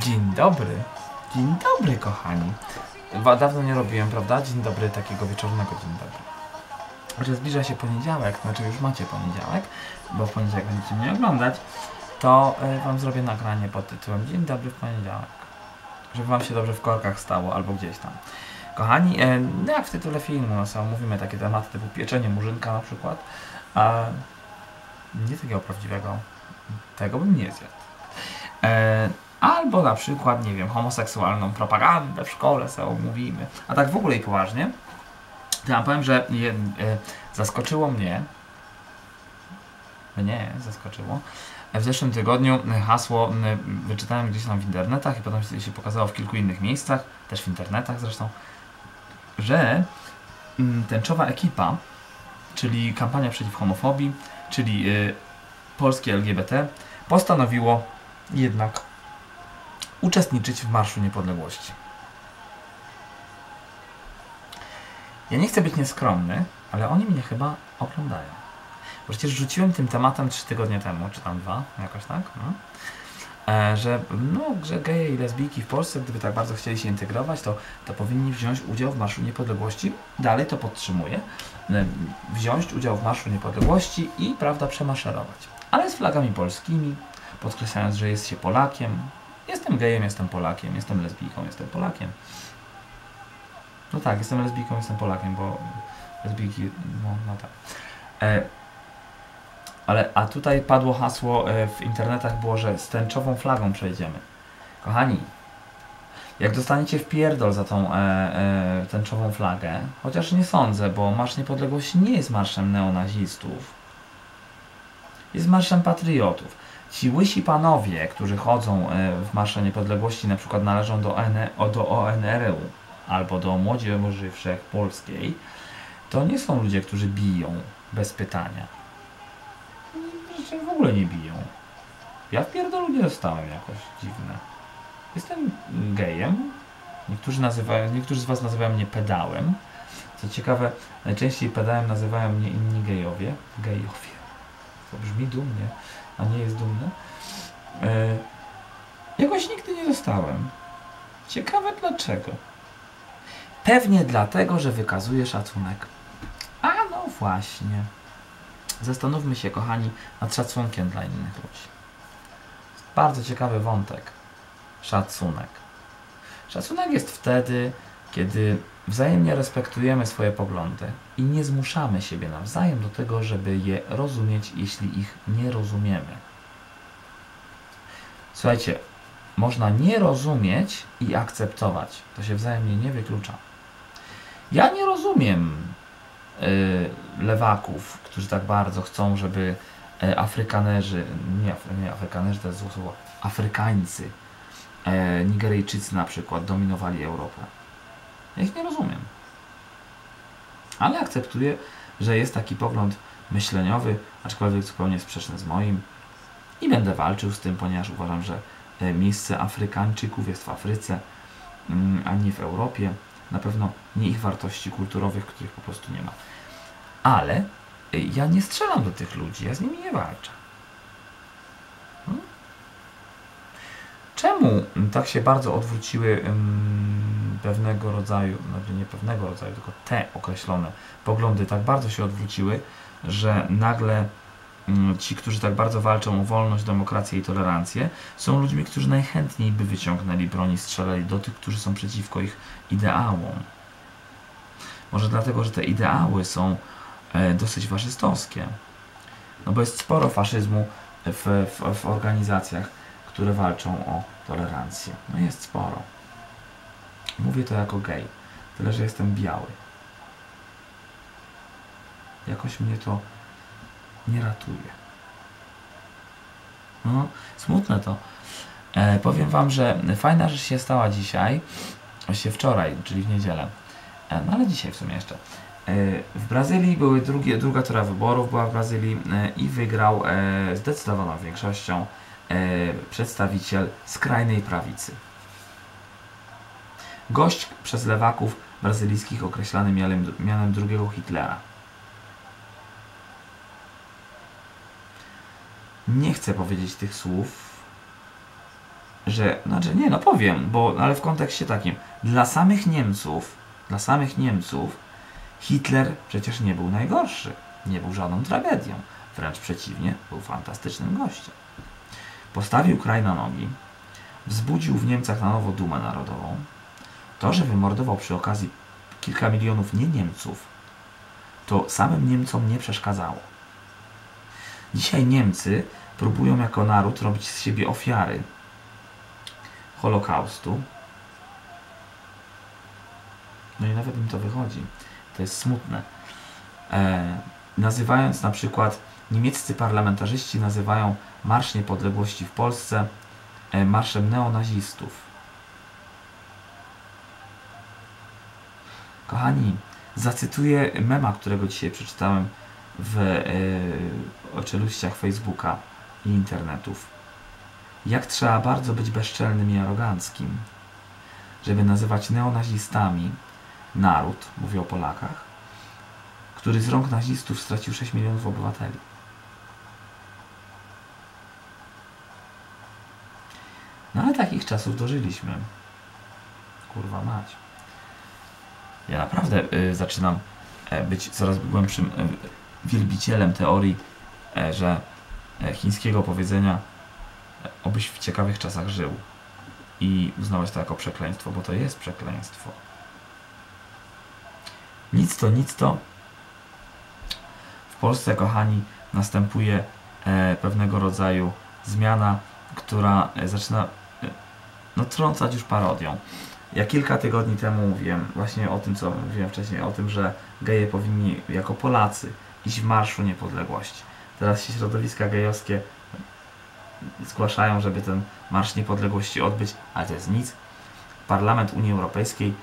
Dzień dobry. Dzień dobry, kochani. Dawno nie robiłem, prawda? Dzień dobry, takiego wieczornego dzień dobry. Że zbliża się poniedziałek, znaczy już macie poniedziałek, bo w poniedziałek będziecie mnie oglądać, to y, wam zrobię nagranie pod tytułem Dzień dobry w poniedziałek. Żeby wam się dobrze w korkach stało, albo gdzieś tam. Kochani, y, no jak w tytule filmu, no są, mówimy takie tematy typu pieczenie murzynka na przykład, a nie takiego prawdziwego, tego bym nie zjadł. E, albo na przykład, nie wiem, homoseksualną propagandę w szkole sobie mówimy. A tak w ogóle i poważnie, to ja powiem, że je, e, zaskoczyło mnie, mnie zaskoczyło, w zeszłym tygodniu hasło wyczytałem gdzieś tam w internetach i potem się pokazało w kilku innych miejscach, też w internetach zresztą, że tęczowa ekipa, czyli kampania przeciw homofobii, czyli y, polskie LGBT, postanowiło jednak uczestniczyć w Marszu Niepodległości. Ja nie chcę być nieskromny, ale oni mnie chyba oglądają. Przecież rzuciłem tym tematem trzy tygodnie temu, czy tam dwa, jakoś tak, no. E, że, no, że geje i lesbijki w Polsce, gdyby tak bardzo chcieli się integrować, to, to powinni wziąć udział w Marszu Niepodległości. Dalej to podtrzymuję. E, Wziąć udział w Marszu Niepodległości i, prawda, przemaszerować. Ale z flagami polskimi, podkreślając, że jest się Polakiem. Jestem gejem, jestem Polakiem, jestem lesbijką, jestem Polakiem. No tak, jestem lesbijką, jestem Polakiem, bo lesbijki, no, no tak. E, ale, a tutaj padło hasło e, w internetach było, że z tęczową flagą przejdziemy. Kochani, jak dostaniecie w pierdol za tą e, e, tęczową flagę, chociaż nie sądzę, bo Marsz Niepodległości nie jest marszem neonazistów, jest marszem patriotów. Ci łysi panowie, którzy chodzą e, w Marsze Niepodległości, na przykład należą do, o, do ONR-u albo do Młodzieży Wszechpolskiej, to nie są ludzie, którzy biją bez pytania. Przecież w ogóle nie biją. Ja w pierdolu nie dostałem jakoś dziwne. Jestem gejem. Niektórzy, nazywają, niektórzy z Was nazywają mnie pedałem. Co ciekawe, najczęściej pedałem nazywają mnie inni gejowie. Gejowie. To brzmi dumnie, a nie jest dumne. E, jakoś nigdy nie dostałem. Ciekawe dlaczego. Pewnie dlatego, że wykazuje szacunek. A no właśnie. Zastanówmy się, kochani, nad szacunkiem dla innych ludzi. Bardzo ciekawy wątek. Szacunek. Szacunek jest wtedy, kiedy wzajemnie respektujemy swoje poglądy i nie zmuszamy siebie nawzajem do tego, żeby je rozumieć, jeśli ich nie rozumiemy. Słuchajcie, można nie rozumieć i akceptować. To się wzajemnie nie wyklucza. Ja nie rozumiem y, lewaków, którzy tak bardzo chcą, żeby y, Afrykanerzy, nie, nie Afrykanerzy to jest złe słowo, Afrykańcy, y, Nigeryjczycy na przykład dominowali Europę. Ja ich nie rozumiem. Ale akceptuję, że jest taki pogląd myśleniowy, aczkolwiek zupełnie sprzeczny z moim i będę walczył z tym, ponieważ uważam, że e, miejsce Afrykańczyków jest w Afryce, mm, a nie w Europie. Na pewno nie ich wartości kulturowych, których po prostu nie ma. Ale y, ja nie strzelam do tych ludzi, ja z nimi nie walczę. Hmm? Czemu tak się bardzo odwróciły ym, pewnego rodzaju, znaczy nie pewnego rodzaju, tylko te określone poglądy tak bardzo się odwróciły, że nagle ym, ci, którzy tak bardzo walczą o wolność, demokrację i tolerancję, są ludźmi, którzy najchętniej by wyciągnęli broń i strzelali do tych, którzy są przeciwko ich ideałom. Może dlatego, że te ideały są e, dosyć faszystowskie. No bo jest sporo faszyzmu w, w, w organizacjach, które walczą o tolerancję. No jest sporo. Mówię to jako gej, tyle że jestem biały. Jakoś mnie to nie ratuje. No, smutne to. E, powiem Wam, że fajna rzecz się stała dzisiaj, właściwie wczoraj, czyli w niedzielę. E, no ale dzisiaj w sumie jeszcze. E, w Brazylii były drugie, druga tura wyborów, była w Brazylii e, i wygrał e, zdecydowaną większością przedstawiciel skrajnej prawicy. Gość przez lewaków brazylijskich określany mianem, mianem drugiego Hitlera. Nie chcę powiedzieć tych słów, że, znaczy nie, no powiem, bo, ale w kontekście takim, dla samych Niemców, dla samych Niemców Hitler przecież nie był najgorszy, nie był żadną tragedią, wręcz przeciwnie, był fantastycznym gościem. Postawił kraj na nogi, wzbudził w Niemcach na nowo dumę narodową. To, że wymordował przy okazji kilka milionów nie Niemców, to samym Niemcom nie przeszkadzało. Dzisiaj Niemcy próbują jako naród robić z siebie ofiary Holokaustu. No i nawet im to wychodzi. To jest smutne. E, nazywając na przykład, niemieccy parlamentarzyści nazywają Marsz Niepodległości w Polsce e, marszem neonazistów. Kochani, zacytuję mema, którego dzisiaj przeczytałem w e, oczeluściach Facebooka i internetów. Jak trzeba bardzo być bezczelnym i aroganckim, żeby nazywać neonazistami naród, mówię o Polakach, który z rąk nazistów stracił 6 milionów obywateli. No ale takich czasów dożyliśmy. Kurwa mać. Ja naprawdę y, zaczynam e, być coraz głębszym e, wielbicielem teorii, e, że chińskiego powiedzenia obyś w ciekawych czasach żył i uznałeś to jako przekleństwo, bo to jest przekleństwo. Nic to, nic to. W Polsce, kochani, następuje pewnego rodzaju zmiana, która zaczyna no, trącać już parodią. Ja kilka tygodni temu mówiłem właśnie o tym, co mówiłem wcześniej, o tym, że geje powinni jako Polacy iść w Marszu Niepodległości. Teraz się środowiska gejowskie zgłaszają, żeby ten Marsz Niepodległości odbyć, ale to jest nic. Parlament Unii Europejskiej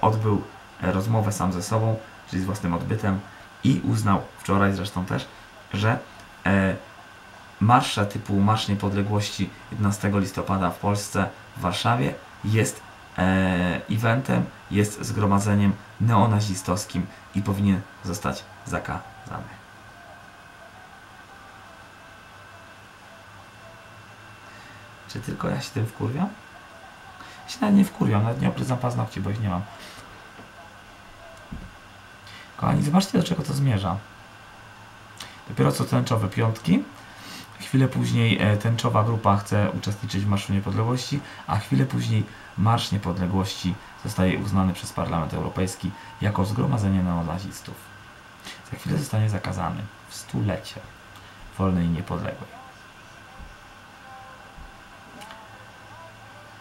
odbył rozmowę sam ze sobą, czyli z własnym odbytem i uznał, wczoraj zresztą też, że e, marsze typu Marsz Niepodległości 11 listopada w Polsce, w Warszawie jest eventem, jest zgromadzeniem neonazistowskim i powinien zostać zakazany. Czy tylko ja się tym wkurwiam? Ja się nawet nie wkurwiam, nawet nie obryzam paznokci, bo ich nie mam. Kochani, zobaczcie do czego to zmierza. Dopiero co tęczowe piątki, chwilę później e, tęczowa grupa chce uczestniczyć w Marszu Niepodległości, a chwilę później Marsz Niepodległości zostaje uznany przez Parlament Europejski jako zgromadzenie neonazistów. Za chwilę zostanie zakazany w stulecie wolnej i niepodległej.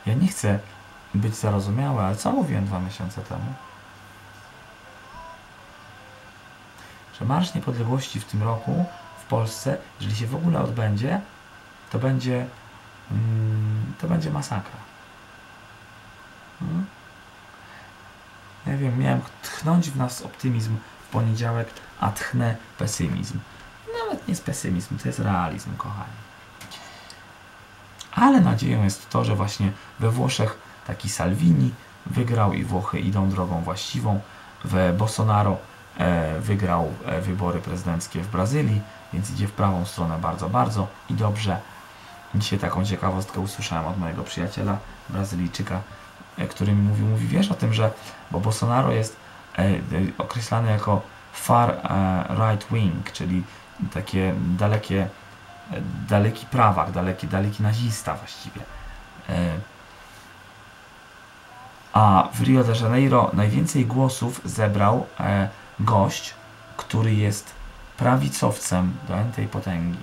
Ja nie chcę być zarozumiały, ale co mówiłem dwa miesiące temu? Że Marsz Niepodległości w tym roku w Polsce, jeżeli się w ogóle odbędzie, to będzie mm, to będzie masakra. Hmm? Ja wiem, miałem tchnąć w nas optymizm w poniedziałek, a tchnę pesymizm. Nawet nie jest pesymizm, to jest realizm, kochani. Ale nadzieją jest to, że właśnie we Włoszech taki Salvini wygrał i Włochy idą drogą właściwą. W Bolsonaro wygrał e, wybory prezydenckie w Brazylii, więc idzie w prawą stronę bardzo, bardzo i dobrze. Dzisiaj taką ciekawostkę usłyszałem od mojego przyjaciela Brazylijczyka, e, który mi mówił, mówi, wiesz o tym, że bo Bolsonaro jest e, e, określany jako far e, right wing, czyli takie dalekie, e, daleki prawak, daleki, daleki nazista właściwie. E, a w Rio de Janeiro najwięcej głosów zebrał e, gość, który jest prawicowcem do entej potęgi.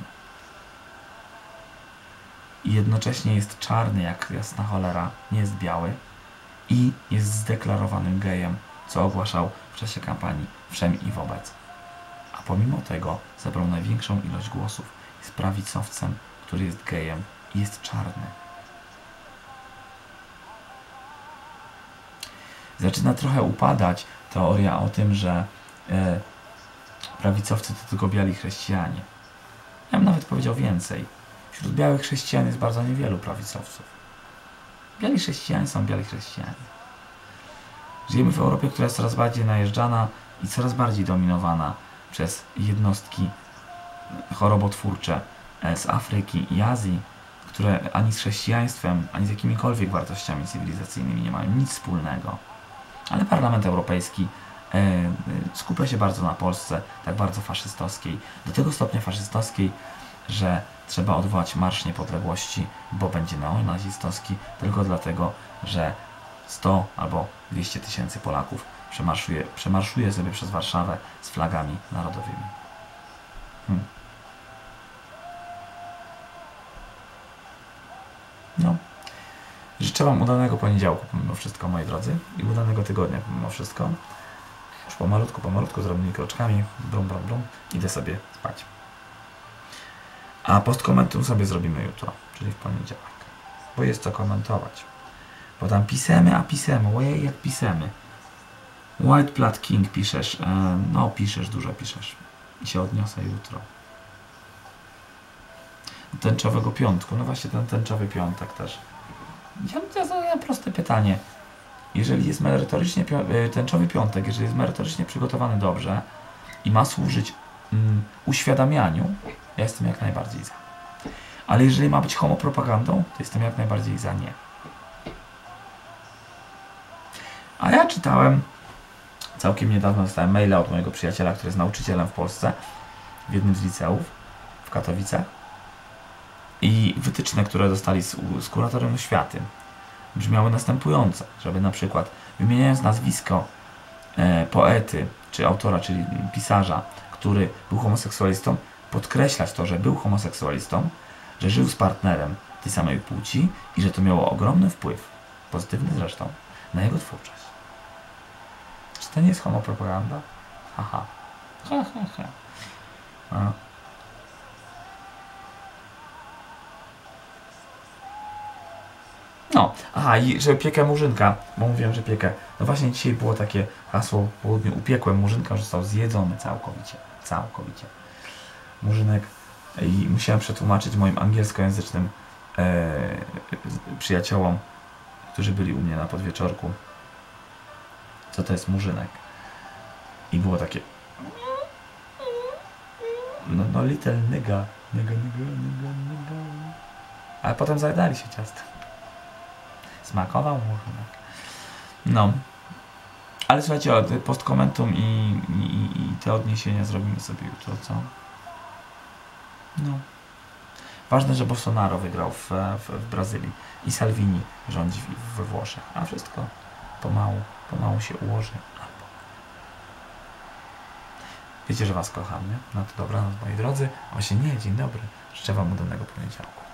I jednocześnie jest czarny jak jasna cholera, nie jest biały i jest zdeklarowanym gejem, co ogłaszał w czasie kampanii wszem i wobec. A pomimo tego zebrał największą ilość głosów. Jest prawicowcem, który jest gejem i jest czarny. Zaczyna trochę upadać teoria o tym, że e, prawicowcy to tylko biali chrześcijanie. Ja bym nawet powiedział więcej. Wśród białych chrześcijan jest bardzo niewielu prawicowców. Biali chrześcijanie są biali chrześcijanie. Żyjemy w Europie, która jest coraz bardziej najeżdżana i coraz bardziej dominowana przez jednostki chorobotwórcze e, z Afryki i Azji, które ani z chrześcijaństwem, ani z jakimikolwiek wartościami cywilizacyjnymi nie mają nic wspólnego. Ale Parlament Europejski skupia się bardzo na Polsce, tak bardzo faszystowskiej, do tego stopnia faszystowskiej, że trzeba odwołać Marsz Niepodległości, bo będzie neonazistowski, tylko dlatego, że 100 albo 200 tysięcy Polaków przemarszuje, przemarszuje sobie przez Warszawę z flagami narodowymi. Hmm. No. Życzę Wam udanego poniedziałku pomimo wszystko, moi drodzy, i udanego tygodnia pomimo wszystko. Już pomalutku, pomalutku, drobnymi kroczkami, brum, brum, brum, idę sobie spać. A postkomentum sobie zrobimy jutro, czyli w poniedziałek. Bo jest co komentować. Bo tam pisemy, a pisemy. Ojej, jak pisemy. White Blood King piszesz. E, no, piszesz, dużo piszesz. I się odniosę jutro. Tęczowego piątku. No właśnie ten tęczowy piątek też. Ja, ja zadałem proste pytanie. Jeżeli jest merytorycznie e, tęczowy piątek, jeżeli jest merytorycznie przygotowany dobrze i ma służyć mm, uświadamianiu, ja jestem jak najbardziej za. Ale jeżeli ma być homopropagandą, to jestem jak najbardziej za nie. A ja czytałem, całkiem niedawno dostałem maila od mojego przyjaciela, który jest nauczycielem w Polsce, w jednym z liceów w Katowicach. I wytyczne, które dostali z, z kuratorium oświaty, brzmiały następująco, żeby na przykład wymieniając nazwisko e, poety czy autora, czyli pisarza, który był homoseksualistą, podkreślać to, że był homoseksualistą, że żył z partnerem tej samej płci i że to miało ogromny wpływ, pozytywny zresztą, na jego twórczość. Czy to nie jest homopropaganda? Haha. Ha, ha, ha. A. aha, i że piekę murzynka, bo mówiłem, że piekę. No właśnie dzisiaj było takie hasło w południu, upiekłem murzynka, że został zjedzony całkowicie. Całkowicie. Murzynek. I musiałem przetłumaczyć moim angielskojęzycznym e, przyjaciołom, którzy byli u mnie na podwieczorku, co to jest murzynek. I było takie no, no little nigga. Nigga, nigga, nigga, nigga. Ale potem zajadali się ciastem. Smakował murzynek. No. Ale słuchajcie, postkomentum i, i, i te odniesienia zrobimy sobie jutro, co? No. Ważne, że Bolsonaro wygrał w, w, w Brazylii i Salvini rządzi we Włoszech, a wszystko pomału, pomału się ułoży. Wiecie, że Was kocham, nie? No to dobranoc, moi drodzy. Właśnie nie, dzień dobry. Życzę Wam udanego poniedziałku.